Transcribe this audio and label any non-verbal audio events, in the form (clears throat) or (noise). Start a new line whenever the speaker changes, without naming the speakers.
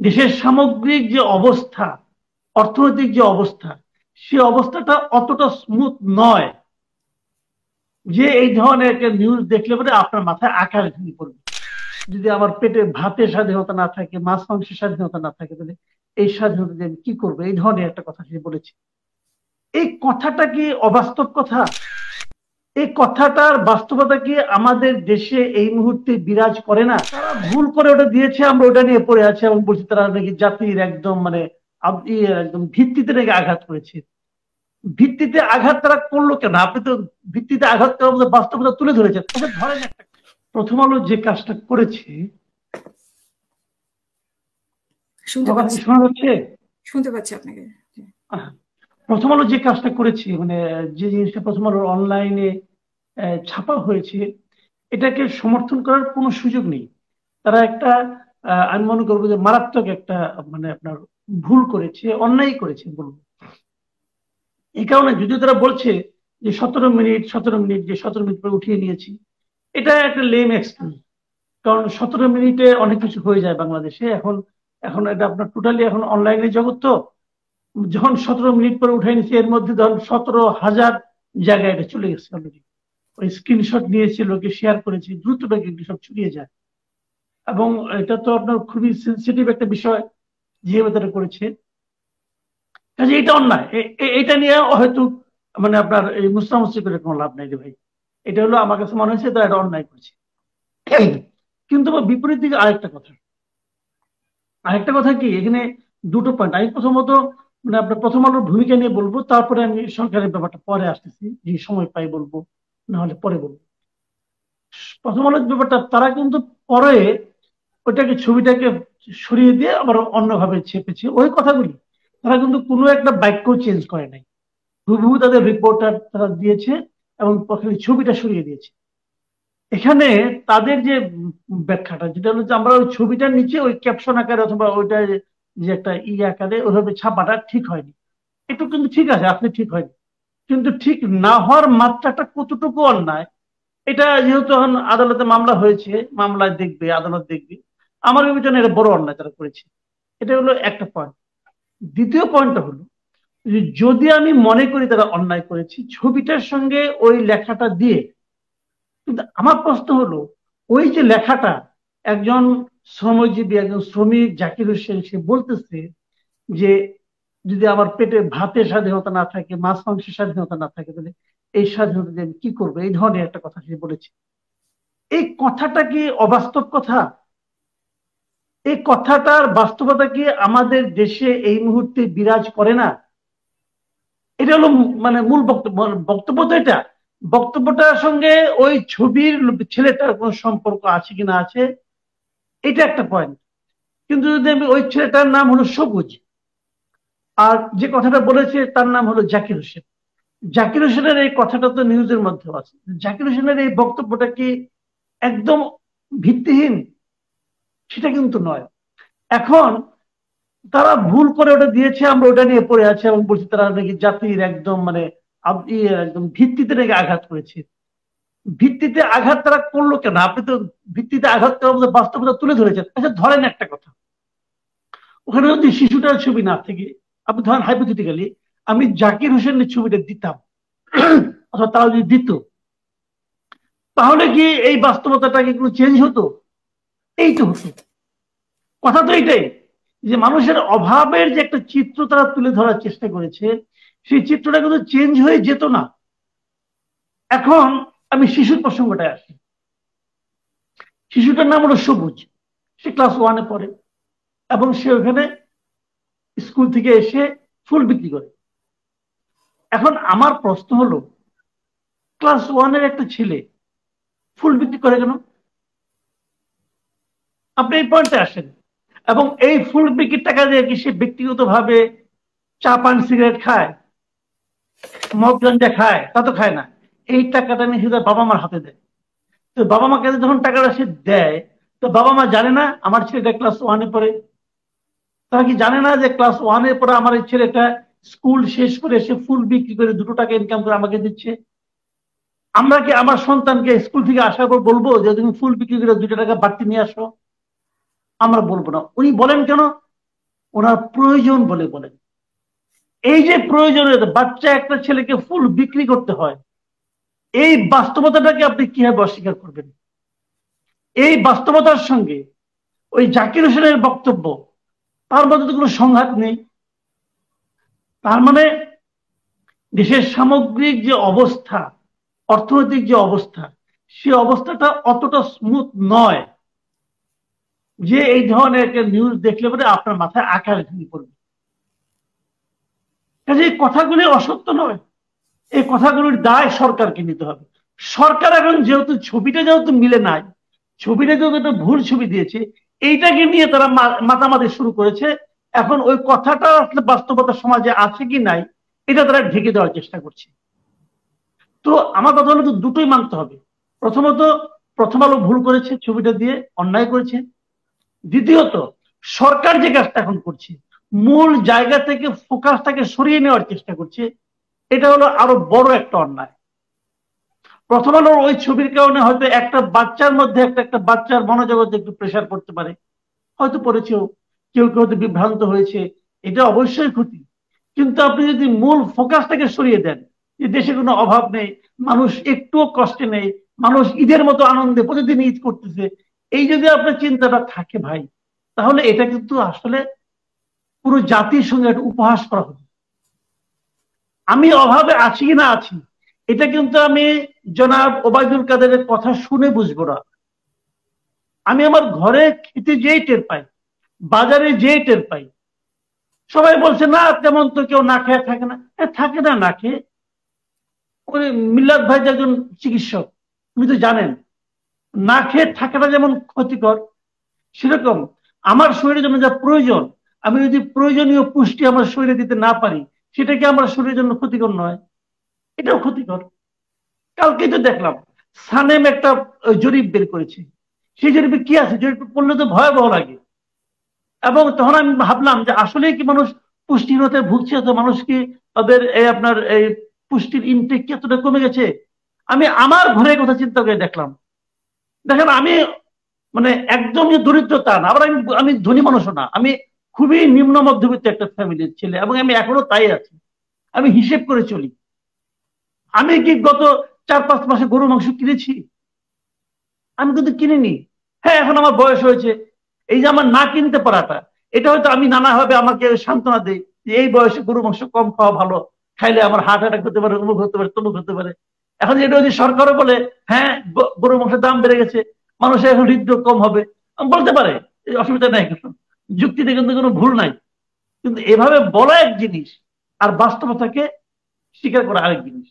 দেশের সামগ্রিক যে অবস্থা, অর্থনৈতিক যে অবস্থা, সে অবস্থাটা অতটা স্মুথ নয় যে এই ধরনের একটা নিউজ দেখলে পরে আপনার মাথায় আকার ঢুকে পড়বে। যদি আমার পেটে ভাতের স্বাধীনতা না থাকে, মাছ মাংসের স্বাধীনতা না থাকে, তাহলে এই স্বাধীনতা দিয়ে আমি কি করব? এই ধরনের একটা কথা সে বলেছে। এই কথাটা কি অবাস্তব কথা? এই কথাটার বাস্তবতা কি আমাদের দেশে এই মুহূর্তে বিরাজ করে না? তারা ভুল করে ওটা দিয়েছে আমরা ওটা নিয়ে পড়ে আছি এবং বলছি তারা নাকি জাতির একদম মানে একদম ভিত্তিতে নাকি আঘাত করেছে। ভিত্তিতে আঘাত তারা করল কেন? আপনি তো ভিত্তিতে আঘাত করার বাস্তবতা তুলে ধরেছেন। ধরেন একটা প্রথম আলো যে কাজটা করেছে শোনা যাচ্ছে?
শুনতে পাচ্ছি আপনাকে।
প্রথম আলো যে কাজটা করেছে মানে যে জিনিসটা প্রথম আলোর অনলাইনে ছাপা হয়েছে, এটাকে সমর্থন করার কোনো সুযোগ নেই। তারা একটা আমি মনে করব যে মারাত্মক একটা মানে আপনার ভুল করেছে, অন্যায় করেছে বলব। এই কারণে যদিও তারা বলছে যে সতেরো মিনিট সতেরো মিনিট, যে সতেরো মিনিট পরে উঠিয়ে নিয়েছি, এটা একটা লেম এক্সকিউজ কারণ সতেরো মিনিটে অনেক কিছু হয়ে যায় বাংলাদেশে, এখন এখন এটা আপনার টোটালি এখন অনলাইনে জগৎ তো। যখন সতেরো মিনিট পরে উঠে নিয়েছি, এর মধ্যে ধরুন সতেরো হাজার জায়গায় এটা চলে গেছে অলরেডি ওই স্ক্রিনশট নিয়েছে লোকে শেয়ার করেছে, দ্রুত বেগে সব ছড়িয়ে যায়। এবং এটা তো আপনার খুবই সেন্সিটিভ একটা বিষয় যেভাবে তারা করেছে। কাজে এটা অন্যায়। এটা নিয়ে হয়তো মানে আপনার এই মুস্তামস্তি করে কোনো লাভ নাই রে ভাই। এটা হলো আমার কাছে মনে হয়েছে, তারা এটা অন্যায় করেছে। কিন্তু বিপরীত দিকে আরেকটা কথা। আরেকটা কথা কি, এখানে দুটো পয়েন্ট আমি প্রথমত মানে আপনার প্রথম আলোর ভূমিকা নিয়ে বলব, তারপরে আমি সরকারের ব্যাপারটা পরে আসতেছি, যে সময় পাই বলব না হলে পরে বলব। প্রথম আলোর ব্যাপারটা, তারা কিন্তু পরে ওইটাকে, ছবিটাকে সরিয়ে দিয়ে আবার অন্যভাবে ছেপেছে। ওই কথাগুলি তারা কিন্তু কোনো একটা বাক্য চেঞ্জ করে নাই। হুবহু তাদের রিপোর্টার তারা দিয়েছে এবং ছবিটা সরিয়ে দিয়েছে। এখানে তাদের যে ব্যাখ্যাটা, যেটা হলো যে আমরা ওই ছবিটার নিচে ওই ক্যাপশন আকারে অথবা ওইটা যে একটা ই আকারে ওইভাবে ছাপাটা ঠিক হয়নি। একটু কিন্তু ঠিক আছে, আপনি ঠিক হয়নি। কিন্তু ঠিক না হওয়ার মাত্রাটা কতটুকু অন্যায়, এটা যেহেতু এখন আদালতে মামলা হয়েছে, মামলায় দেখবে, আদালত দেখবে, আমার বিবেচনা এটা বড় অন্যায় তারা করেছে। এটা হলো একটা পয়েন্ট দ্বিতীয় পয়েন্টটা হলো যদি আমি মনে করি তারা অন্যায় করেছি, ছবিটার সঙ্গে ওই লেখাটা দিয়ে, কিন্তু আমার প্রশ্ন হলো, ওই যে লেখাটা একজন শ্রমজীবী একজন শ্রমিক জাকির হোসেন, সে বলতেছে যে যদি আমার পেটে ভাতের স্বাধীনতা না থাকে, মাছ, মাংসের স্বাধীনতা না থাকে, তাহলে এই স্বাধীনতা দিয়ে আমি কি করব? এই ধরনের একটা কথা সে বলেছে। এই কথাটা কি অবাস্তব কথা? এই কথাটার বাস্তবতা কি আমাদের দেশে এই মুহূর্তে বিরাজ করে না? এটা হলো মানে মূল বক্তব্য বক্তব্য তো এটা। বক্তব্যটার সঙ্গে ওই ছবির ছেলেটার কোন সম্পর্ক আছে কিনা আছে? এটা একটা পয়েন্ট কিন্তু যদি আমি ওই ছেলেটার নাম হলো সবুজ, আর যে কথাটা বলেছে তার নাম হলো জাকির হোসেন। জাকির হোসেনের এই কথাটা তো নিউজের মধ্যে আছে। জাকির হোসেনের এই বক্তব্যটা কি একদম ভিত্তিহীন? সেটা কিন্তু নয়। এখন তারা ভুল করে ওটা দিয়েছে, আমরা ওটা নিয়ে পড়ে আছি এবং বলছি তারা নাকি জাতির একদম মানে একদম ভিত্তিতে নাকি আঘাত করেছে। ভিত্তিতে আঘাত তারা করল কেন? আপনি তো ভিত্তিতে আঘাত করার বাস্তবতা তুলে ধরেছেন। আচ্ছা ধরেন একটা কথা। ওখানে যদি শিশুটার ছবি না থেকে, আপনি ধরেন হাইপোথেটিক্যালি আমি জাকির হোসেনের ছবিটা দিতাম, (clears throat) অথবা তারা যদি দিত, তাহলে কি এই বাস্তবতাটা কি কোনো চেঞ্জ হতো? এই তো হতো। কথা তো এইটাই যে মানুষের অভাবের যে একটা চিত্র তারা তুলে ধরার চেষ্টা করেছে, সেই চিত্রটা কিন্তু চেঞ্জ হয়ে যেত না। এখন আমি শিশুর প্রসঙ্গটায় আসি। শিশুটার নাম হলো সবুজ। সে ক্লাস ওয়ানে পড়ে এবং সে ওখানে স্কুল থেকে এসে ফুল বিক্রি করে। এখন আমার প্রশ্ন হলো ক্লাস ওয়ানের একটা ছেলে ফুল বিক্রি করে কেন? আপনি এই পয়েন্টে আসেন এবং এই ফুল বিক্রির টাকা দিয়ে কি সে ব্যক্তিগতভাবে চা, পান সিগারেট খায়? মদ, গাঞ্জা খায়? তা তো খায় না। এই টাকাটা নিয়ে সে বাবা মার হাতে দেয় তো বাবা মাকে যখন টাকাটা সে দেয়, তো বাবা মা জানে না আমার ছেলেটা ক্লাস ওয়ানে পড়ে। তারা কি জানে না যে ক্লাস ওয়ানে পরে আমার এই ছেলেটা স্কুল শেষ করে সে ফুল বিক্রি করে দুটো টাকা ইনকাম করে আমাকে দিচ্ছে? আমরা কি আমার সন্তানকে স্কুল থেকে আসার পর বলব যে, তুমি ফুল বিক্রি করে দুটো টাকা বাড়তি নিয়ে আসো? আমরা বলব না। উনি বলেন কেন? ওনার প্রয়োজন বলে বলেন। এই যে প্রয়োজনীয়তা বাচ্চা একটা ছেলেকে ফুল বিক্রি করতে হয় এই বাস্তবতাটাকে আপনি কীভাবে অস্বীকার করবেন? এই বাস্তবতার সঙ্গে ওই জাকির হোসেনের বক্তব্য, তার মধ্যে তো কোনো সংঘাত নেই। তার মানে দেশের সামগ্রিক যে অবস্থা, অর্থনৈতিক যে অবস্থা, সে অবস্থাটা অতটা স্মুথ নয় যে এই ধরনের একটা নিউজ দেখলে পরে আপনার মাথায় আকার ভেঙে পড়বে। কাজে কথাগুলি অসত্য নয়। এই কথাগুলির দায় সরকারকে নিতে হবে। সরকার এখন যেহেতু ছবিটা যেহেতু মিলে নাই, ছবিটা যেহেতু একটা ভুল ছবি দিয়েছে, এইটাকে নিয়ে তারা মাতামাতি শুরু করেছে। এখন ওই কথাটা আসলে বাস্তবতা সমাজে আছে কি নাই, এটা তারা ঢেকে দেওয়ার চেষ্টা করছে। তো আমার কথা হলো তো দুটোই মানতে হবে। প্রথমত, প্রথম আলো ভুল করেছে ছবিটা দিয়ে, অন্যায় করেছে। দ্বিতীয়ত, সরকার যে কাজটা এখন করছে, মূল জায়গা থেকে ফোকাসটাকে সরিয়ে নেওয়ার চেষ্টা করছে এটা হলো আরও বড় একটা অন্যায়। প্রথম আলোর ওই ছবির কারণে হয়তো একটা বাচ্চার মধ্যে একটা একটা বাচ্চার মনোজগতে একটু প্রেশার পড়তে পারে। হয়তো পড়েছেও, কেউ কেউ হয়তো বিভ্রান্ত হয়েছে, এটা অবশ্যই ক্ষতি। কিন্তু আপনি যদি মূল ফোকাসটাকে সরিয়ে দেন, যে দেশে কোনো অভাব নেই, মানুষ একটুও কষ্টে নেই, মানুষ ঈদের মতো আনন্দে প্রতিদিন ঈদ করতেছে, এই যদি আপনার চিন্তাটা থাকে ভাই, তাহলে এটা কিন্তু আসলে পুরো জাতির সঙ্গে একটা উপহাস করা হবে আমি অভাবে আছি কি না আছি, এটা কিন্তু আমি জনাব ওবায়দুল কাদেরের কথা শুনে বুঝব না। আমি আমার ঘরে খেতে যেই টের পাই, বাজারে যেই টের পাই, সবাই বলছে, না, তেমন তো কেউ না খেয়ে থাকে না। থাকে না না খেয়ে। মিল্লাদ ভাই একজন চিকিৎসক, উনি তো জানেন, না খেয়ে থাকাটা যেমন ক্ষতিকর, সেরকম আমার শরীরে যেমন যা প্রয়োজন, আমি যদি প্রয়োজনীয় পুষ্টি আমার শরীরে দিতে না পারি সেটা কি আমার শরীরের জন্য ক্ষতিকর নয়। এটাও ক্ষতিকর। কালকে তো দেখলাম, সানেম একটা জরিপ বের করেছে। সেই জরিপে কি আছে? জরিপ পড়লে তো ভয়াবহ লাগে। এবং তখন আমি ভাবলাম যে আসলে কি মানুষ পুষ্টিহীনতায় ভুগছে তো মানুষ কি তাদের এই আপনার এই পুষ্টির ইনটেক কি এতটা কমে গেছে? আমি আমার ঘরের কথা চিন্তা করে দেখলাম। দেখেন, আমি মানে একদম যে দরিদ্রতা না, আবার আমি আমি ধনী মানুষও না। আমি খুবই নিম্ন মধ্যবিত্ত একটা ফ্যামিলির ছেলে, এবং আমি এখনও তাই আছি। আমি হিসেব করে চলি। আমি কি গত চার পাঁচ মাসে গরু মাংস কিনেছি? আমি কিন্তু কিনিনি। হ্যাঁ এখন আমার বয়স হয়েছে। এই যে আমার না কিনতে পারাটা, এটা হয়তো আমি নানাভাবে আমাকে সান্ত্বনা দিই যে এই বয়সে গরু মাংস কম খাওয়া ভালো। খাইলে আমার হার্ট অ্যাটাক হতে পারে, অমুক হতে পারে, তমুক হতে পারে। এখন এটা যদি সরকারও বলে হ্যাঁ গরু মাংসের দাম বেড়ে গেছে, মানুষের এখন হৃদরোগ কম হবে, বলতে পারে অসুবিধা নাই যুক্তিতে কিন্তু কোনো ভুল নাই। কিন্তু এভাবে বলা এক জিনিস, আর বাস্তবতাকে স্বীকার করা আরেক জিনিস।